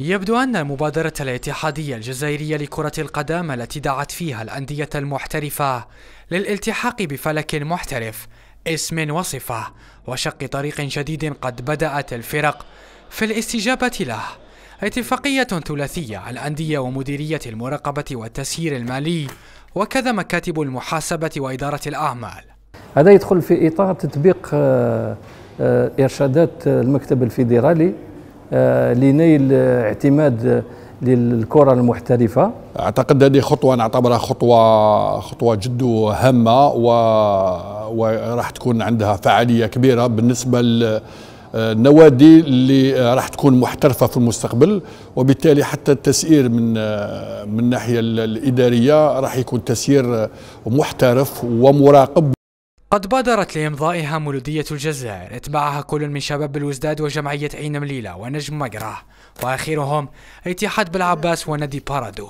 يبدو أن المبادرة الاتحادية الجزائرية لكرة القدم التي دعت فيها الأندية المحترفة للالتحاق بفلك محترف اسم وصفة وشق طريق جديد قد بدأت الفرق في الاستجابة له. اتفاقية ثلاثية الأندية ومديرية المراقبة والتسيير المالي وكذا مكاتب المحاسبة وإدارة الأعمال. هذا يدخل في إطار تطبيق آه، آه، إرشادات المكتب الفيدرالي لنيل اعتماد للكرة المحترفة. أعتقد هذه خطوة نعتبرها خطوة خطوة جد هامة و... وراح تكون عندها فعالية كبيرة بالنسبة النوادي اللي راح تكون محترفة في المستقبل. وبالتالي حتى التسيير من من الناحية الإدارية راح يكون تسيير محترف ومراقب قد بادرت لإمضائها مولودية الجزائر اتبعها كل من شباب الوزداد وجمعية عين مليلة ونجم مقرة وآخرهم اتحاد بالعباس ونادي بارادو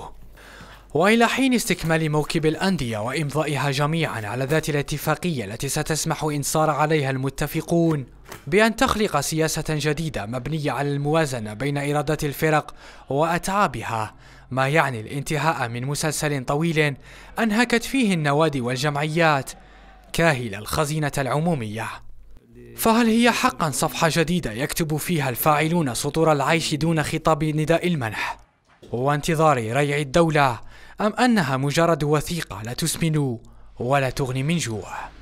وإلى حين استكمال موكب الأندية وإمضائها جميعا على ذات الاتفاقية التي ستسمح إن صار عليها المتفقون بأن تخلق سياسة جديدة مبنية على الموازنة بين إيرادات الفرق وأتعابها ما يعني الانتهاء من مسلسل طويل أنهكت فيه النوادي والجمعيات كاهل الخزينة العمومية. فهل هي حقا صفحة جديدة يكتب فيها الفاعلون سطور العيش دون خطاب نداء المنح؟ وانتظار ريع الدولة أم أنها مجرد وثيقة لا تسمن ولا تغني من جوع؟